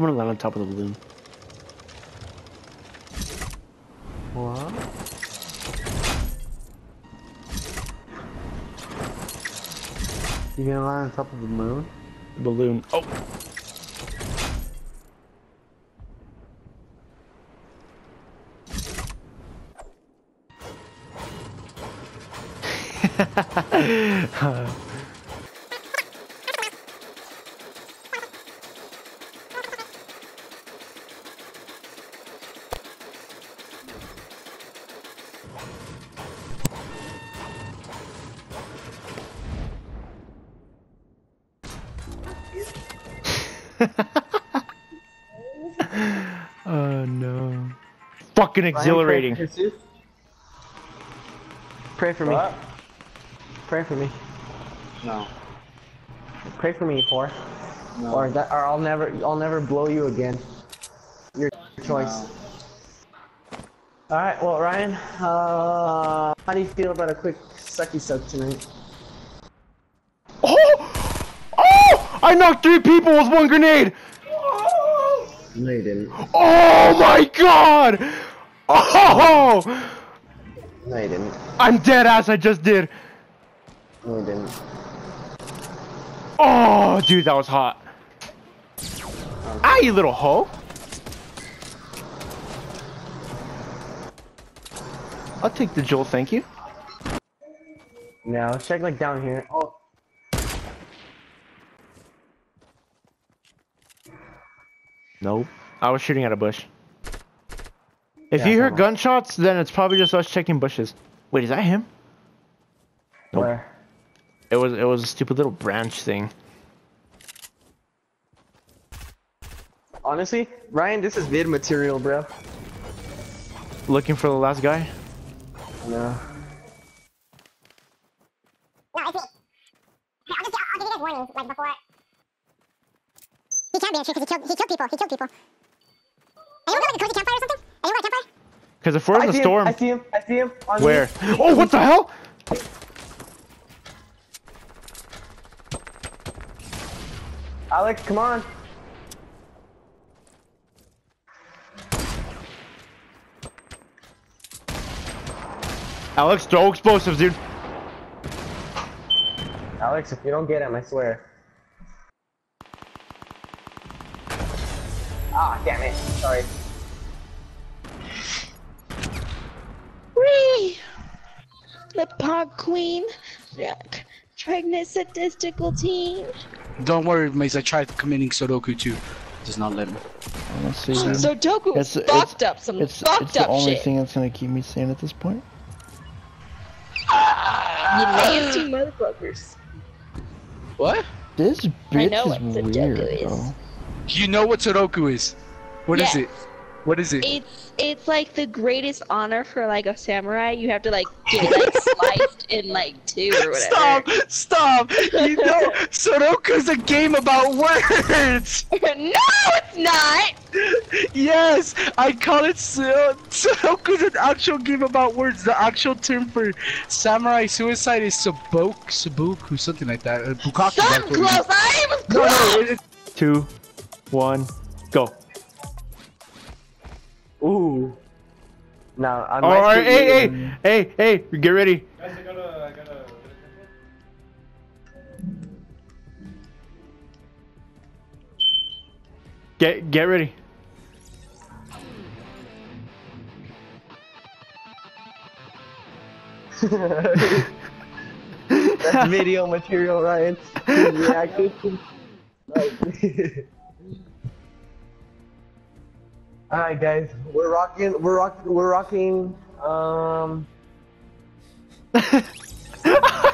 I'm gonna land on top of the balloon. What? You gonna land on top of the moon? Balloon. Oh! oh no. Fucking exhilarating. Ryan, pray, pray for me. Pray for me. No. Pray for me, whore. No. Or that, or I'll never, I'll never blow you again. Your choice. No. All right. Well, Ryan, uh, how do you feel about a quick sucky suck tonight? Oh! Oh! I knocked three people with one grenade! No, you didn't. Oh my god! Oh! No, you didn't. I'm dead ass, I just did. No, you didn't. Oh, dude, that was hot. Ah, you little hoe. I'll take the Joel, thank you. Now let's check like down here. Oh, Nope. I was shooting at a bush. If Yeah, you hear gunshots, then it's probably just us checking bushes. Wait, is that him? Nope. where? It was it was a stupid little branch thing. Honestly, Ryan, this is vid material, bro. Looking for the last guy. No. No, it's me. I'll just I'll give you guys warnings, like before. He can be actually because he killed he killed people. He killed people. Anyone got like a cozy campfire or something? Anyone got a campfire? Because if we're in I the storm, Him, I see him. I see him. On me. where? Oh, what the hell? Alex, come on. Alex, throw explosives, dude. Alex, if you don't get him, I swear. Ah, damn it. Sorry. Whee! The pog queen. Jack. Pregnant statistical team. Don't worry, Mace. I tried committing Sudoku too. Does not let me. Let's see. So Doku It's- it's- fucked up some It's, fucked it's the only shit. thing that's gonna keep me sane at this point. You ah! nasty motherfuckers. What? This I bitch know is what the weird, Sudoku is. You know what Sudoku is? What is Yeah. it? What is it? It's it's like the greatest honor for like a samurai. You have to like get like sliced in like two or whatever. Stop! Stop! You know, Sudoku's a game about words. no, it's not. Yes, I call it Su- Sudoku's an actual game about words. The actual term for samurai suicide is sabok, sabuku, something like that. Uh, bukkake, So that's what it close. I was No, close. no, it, it, Two, one, go. No, I All might right, shoot you. hey, hey, hey, hey, get ready. Guys, I gotta, I gotta. Get get ready. That's video material, Ryan. His reaction. Alright guys, we're rocking we're rocking we're rocking um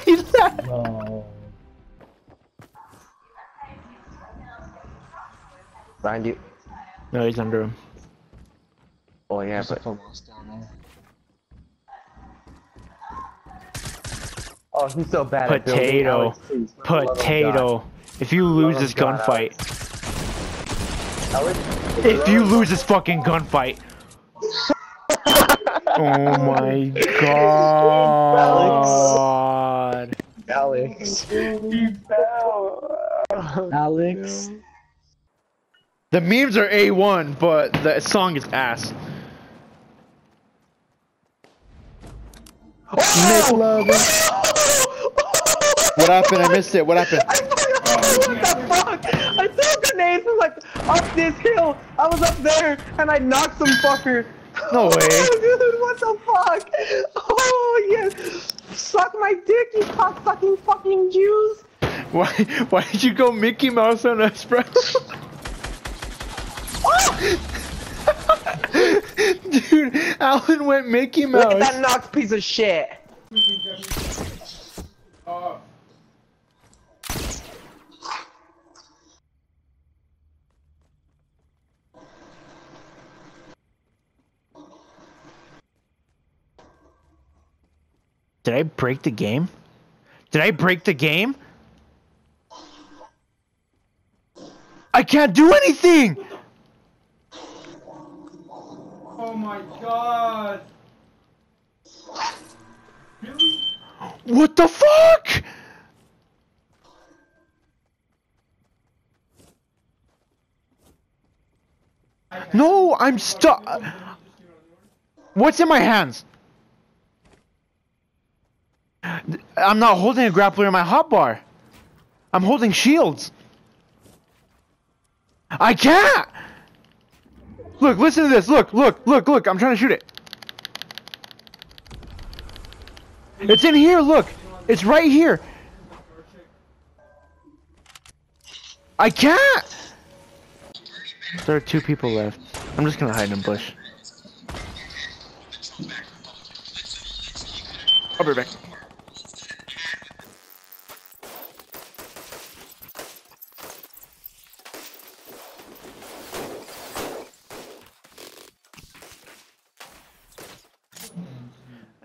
He's not- Ryan do you no, he's under him. Oh yeah, but Oh he's so bad at building. Potato. Alex, please, for the love of Potato. If you lose this gunfight, Alex, if you lose this fucking gunfight. oh my god. Alex. He fell. Alex. The memes are A1, but the song is ass. McLovin. What happened? I missed it. What happened? what the fuck? I threw a grenade from like up this hill. I was up there and I knocked some fucker. No way. Dude, what the fuck? Oh yes. Suck my dick, you cock sucking fucking Jews. Why? Why did you go Mickey Mouse on us, bro? Dude, Alan went Mickey Mouse. Look at that Knox piece of shit. Did I break the game? Did I break the game? I can't do anything! oh my god. Really? What the fuck? No, I'm stuck. What's in my hands? I'm not holding a grappler in my hotbar. I'm holding shields. I can't. Look, listen to this. Look, look, look, look. I'm trying to shoot it. It's in here, look. It's right here. I can't. There are two people left. I'm just gonna hide in a bush. I'll be back.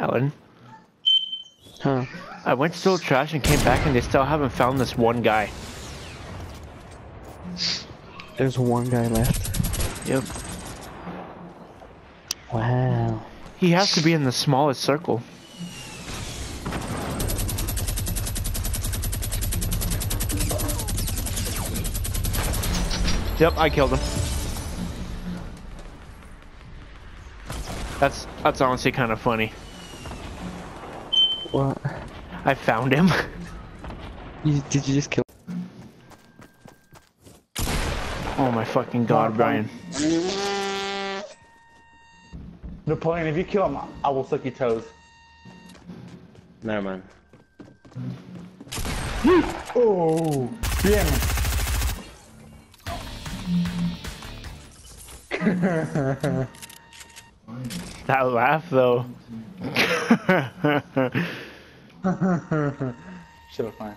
Alan, Huh. I went to stole trash and came back and they still haven't found this one guy. There's one guy left. Yep. Wow. He has to be in the smallest circle. Yep, I killed him. That's that's honestly kind of funny. What? I found him. You, did you just kill? Oh my fucking god, Brian. Napoleon, if you kill him, I will suck your toes. Never mind. Oh, bien. That laugh though. Should have fine.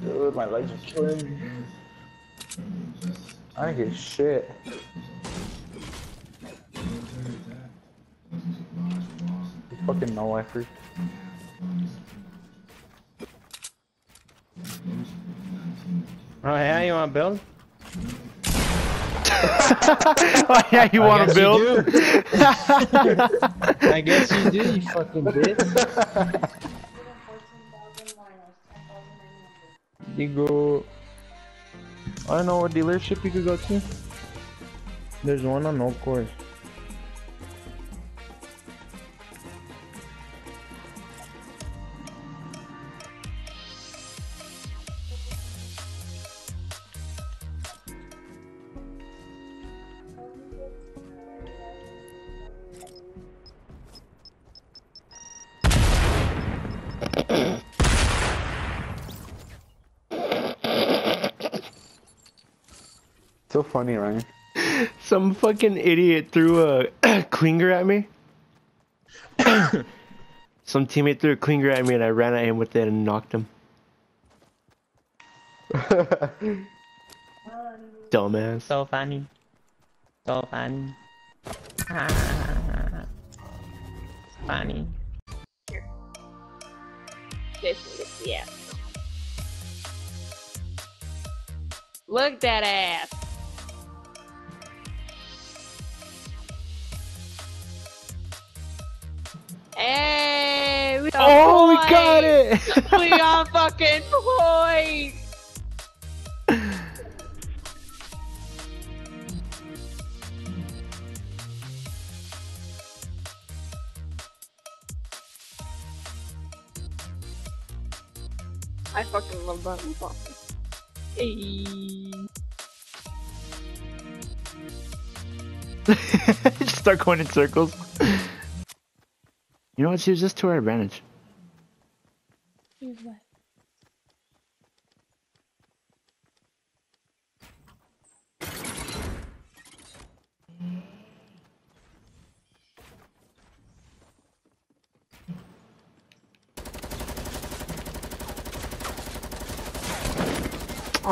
Dude, my legs are killing me. I didn't get shit. You fucking no lifer. Oh yeah, you want to build? oh yeah, you want to guess you build? I guess you do, you fucking bitch. You go. I don't know what dealership you could go to. There's one on Old Course. So funny, Ryan. Some fucking idiot threw a clinger at me. Some teammate threw a clinger at me and I ran at him with it and knocked him. Dumbass. So funny. So funny. funny. This yeah. Look that ass. got fucking fucking point. I fucking love that. It's awesome. Hey. Just start going in circles. You know, let's use this to our advantage.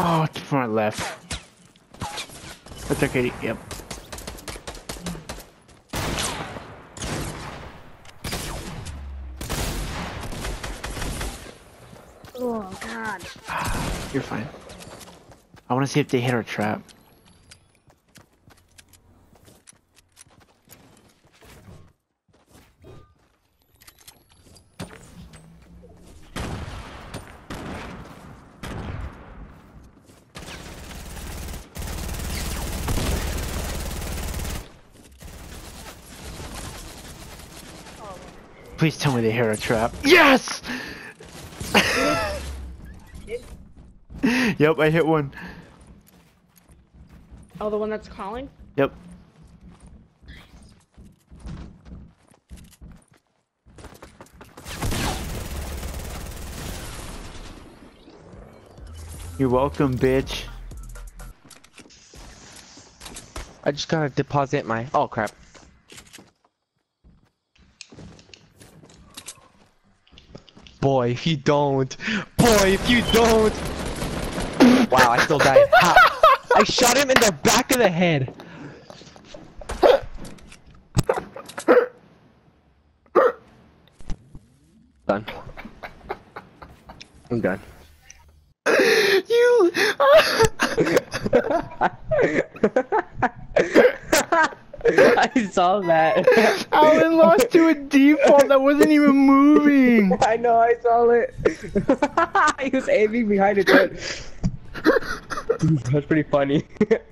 Oh, to my left. That's okay. Yep. Oh god. You're fine. I want to see if they hit our trap. Please tell me they hit our trap. Yes! yep, I hit one. Oh, the one that's calling? Yep. You're welcome, bitch. I just gotta deposit my. Oh crap. Boy, if you don't. Boy, if you don't. wow, I still died. Ha. I shot him in the back of the head. Done. I'm done. You. I saw that. Alan lost to a default that wasn't even moving. I know, I saw it. he was aiming behind head. That's pretty funny. that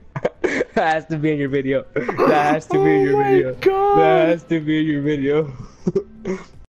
has to be in your video. That has to be in Oh your my video. God. That has to be in your video.